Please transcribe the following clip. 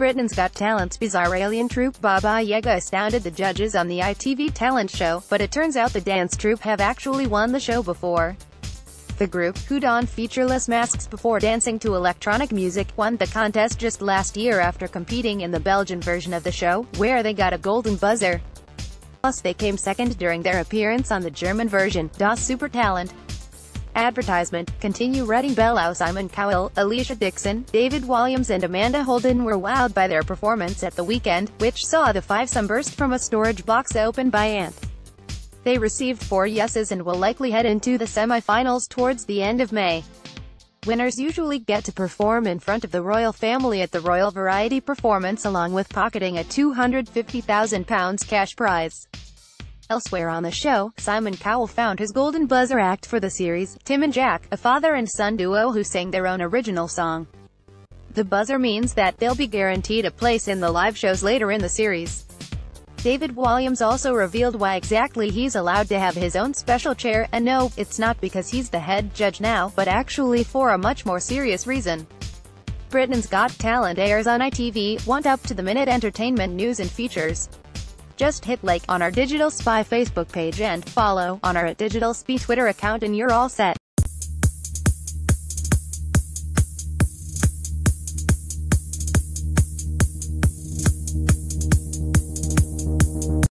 Britain's Got Talent's bizarre alien troupe Baba Yega astounded the judges on the ITV talent show, but it turns out the dance troupe have actually won the show before. The group, who donned featureless masks before dancing to electronic music, won the contest just last year after competing in the Belgian version of the show, where they got a golden buzzer. Plus they came second during their appearance on the German version, Das Supertalent. Advertisement, continue Reading Bellow Simon Cowell, Alesha Dixon, David Walliams and Amanda Holden were wowed by their performance at the weekend, which saw the fivesome burst from a storage box opened by Ant. They received four yeses and will likely head into the semi-finals towards the end of May. Winners usually get to perform in front of the royal family at the Royal Variety Performance along with pocketing a £250,000 cash prize. Elsewhere on the show, Simon Cowell found his golden buzzer act for the series, Tim and Jack, a father and son duo who sang their own original song. The buzzer means that they'll be guaranteed a place in the live shows later in the series. David Walliams also revealed why exactly he's allowed to have his own special chair, and no, it's not because he's the head judge now, but actually for a much more serious reason. Britain's Got Talent airs on ITV, want up-to-the-minute entertainment news and features. Just hit like on our Digital Spy Facebook page and follow on our at Digital Spy Twitter account and you're all set.